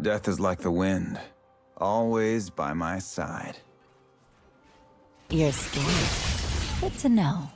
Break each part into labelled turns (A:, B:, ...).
A: Death is like the wind, always by my side.
B: You're scared. Good to know.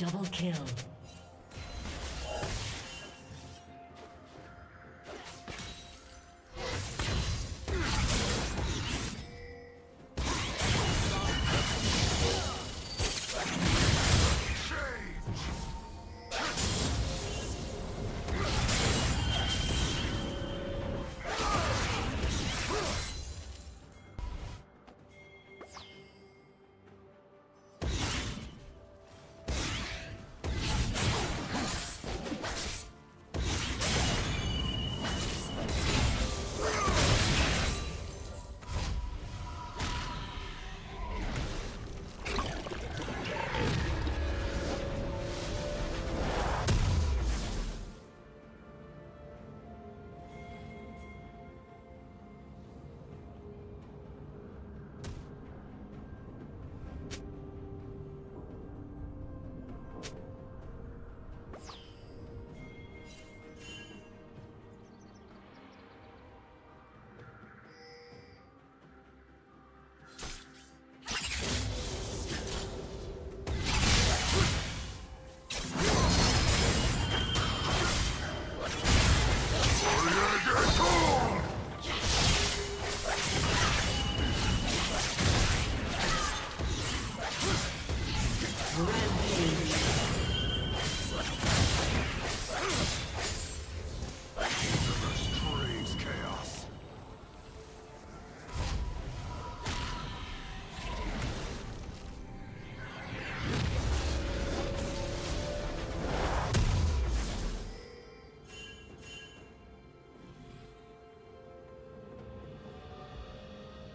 C: Double kill.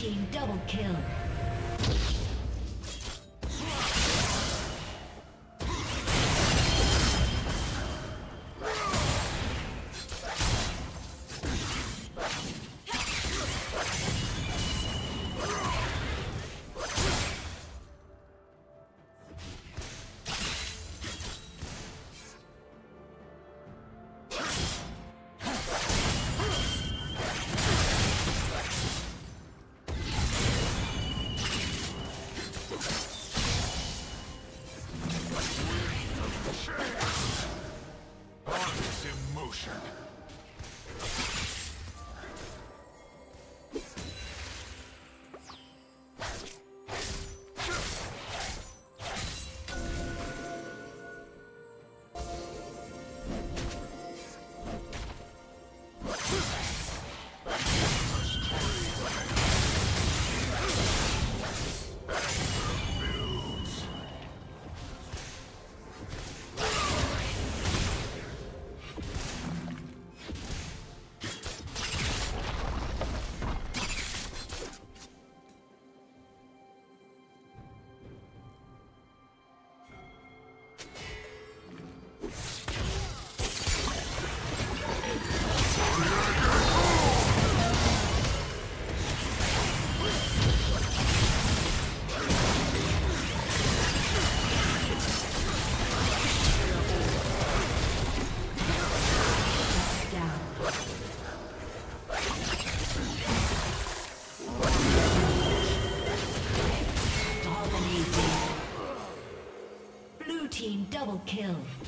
B: Team double kill.
C: Double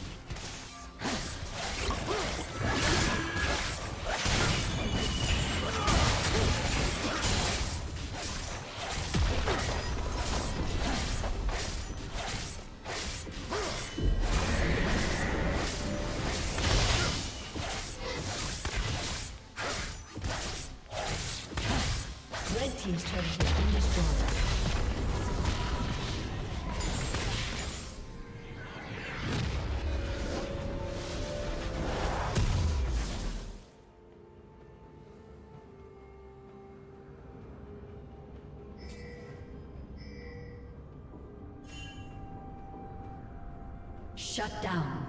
C: Shut down.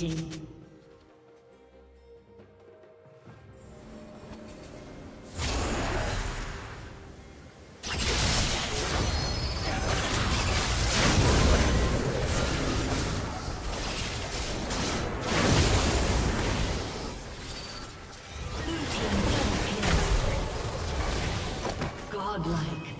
C: Dominating. Godlike.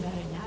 C: Gracias.